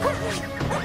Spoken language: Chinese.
快 快